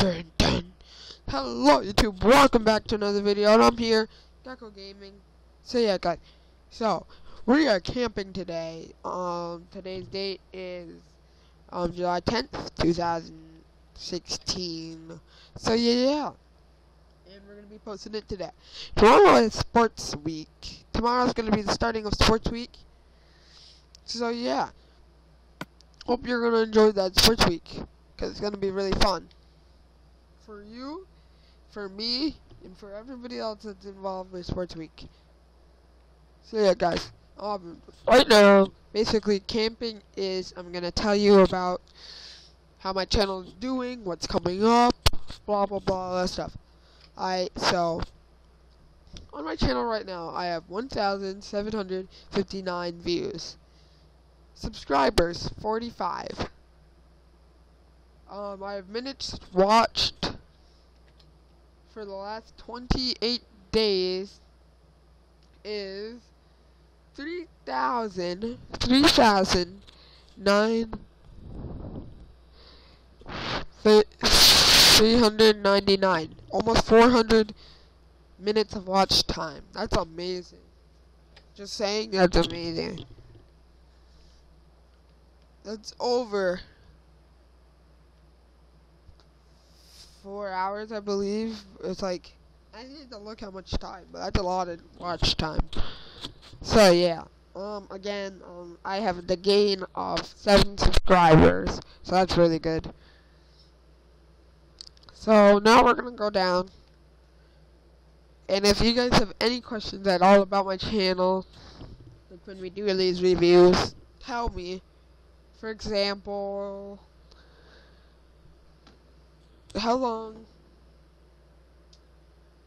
dun, dun. Hello YouTube, welcome back to another video, and I'm here, Gecko Gaming. So yeah, guys, so we are camping today. Um, today's date is um July 10th, 2016. So yeah, yeah, and we're gonna be posting it today. Tomorrow is Sports Week. Tomorrow's gonna be the starting of Sports Week. So yeah, hope you're gonna enjoy that Sports Week because it's gonna be really fun for you, for me, and for everybody else that's involved with Sports Week. So yeah, guys. Um, right now, basically, camping is I'm gonna tell you about how my channel is doing, what's coming up, blah blah blah, all that stuff. I so on my channel right now, I have 1,759 views. Subscribers, 45. Um, I have minutes watched for the last 28 days is 3,000, 3,009, 399. Almost 400 minutes of watch time. That's amazing. Just saying, that's amazing. That's over four hours, I believe. It's like I need to look how much time, but that's a lot of watch time. So yeah. Um again, um I have the gain of seven subscribers. So that's really good. So now we're gonna go down. And if you guys have any questions at all about my channel, like when we do these reviews, tell me. For example, how long?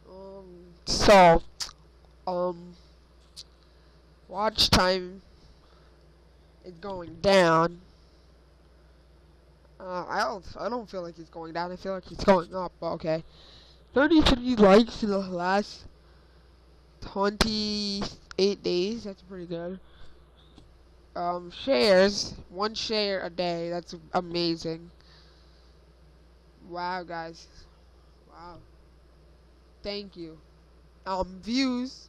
Um, so, um, watch time is going down. Uh, I don't, I don't feel like it's going down. I feel like it's going up. Okay, 33 likes in the last 28 days. That's pretty good. Um, shares, one share a day. That's amazing. Wow, guys. Wow. Thank you. Um, views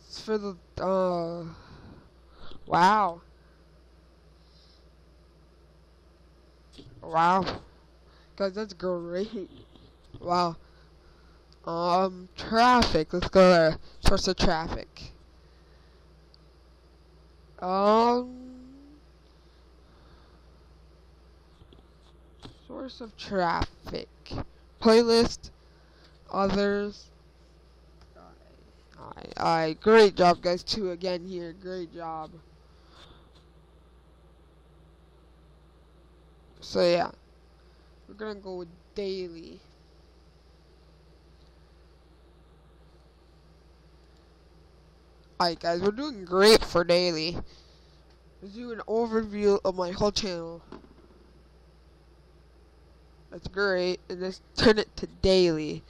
It's for the uh. Wow. Wow. Guys, that's great. Wow. Um, traffic. Let's go there. Source of traffic. Um. Source of traffic. Playlist. Others. I, I, great job, guys. Two again here. Great job. So yeah, we're gonna go with daily. Alright guys, we're doing great for daily. Let's do an overview of my whole channel. That's great. And let's turn it to daily.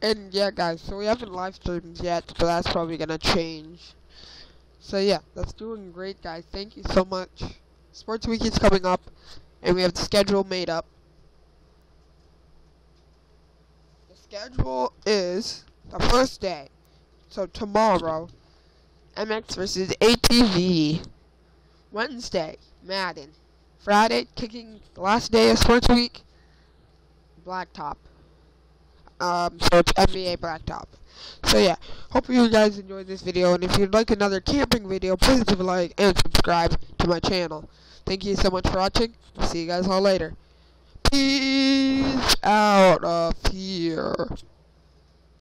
And yeah guys, so we haven't live streamed yet, but that's probably gonna change. So yeah, that's doing great guys. Thank you so much. Sports Week is coming up, and we have the schedule made up. The schedule is the first day, so tomorrow, MX versus ATV. Wednesday, Madden. Friday, kicking last day of Sports Week, Blacktop. Um, so it's NBA Blacktop. So yeah, hope you guys enjoyed this video, and if you'd like another camping video, please leave a like and subscribe to my channel. Thank you so much for watching. See you guys all later. Peace out of here.